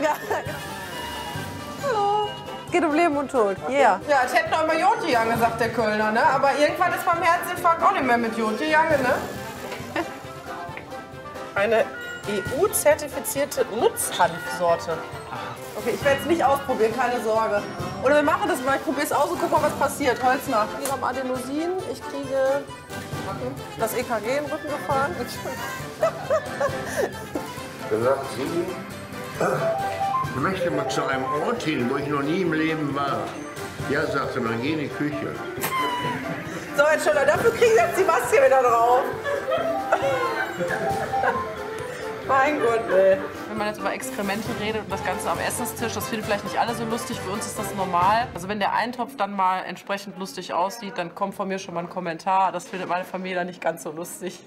Ja. Hallo. Geht um Leben und Tod. Yeah. Ja, ich hätte noch immer Jod gegangen, sagt der Kölner, ne? Aber irgendwann ist beim Herzinfarkt auch nicht mehr mit Jod gegangen, ne? Eine EU-zertifizierte Nutzhanfsorte. Okay, ich werde es nicht ausprobieren, keine Sorge. Oder wir machen das mal, ich probiere es aus und guck mal, was passiert. Holz nach. Ich habe Adenosin, ich kriege das EKG im Rücken gefahren. gesagt, Sie, ich möchte mal zu einem Ort hin, wo ich noch nie im Leben war. Ja, sagte man, geh in die Küche. So, jetzt schon, dafür kriegen Sie jetzt die Maske wieder drauf. mein Gott, ey. Wenn man jetzt über Exkremente redet und das Ganze am Essenstisch, das finden vielleicht nicht alle so lustig. Für uns ist das normal. Also wenn der Eintopf dann mal entsprechend lustig aussieht, dann kommt von mir schon mal ein Kommentar. Das findet meine Familie dann nicht ganz so lustig.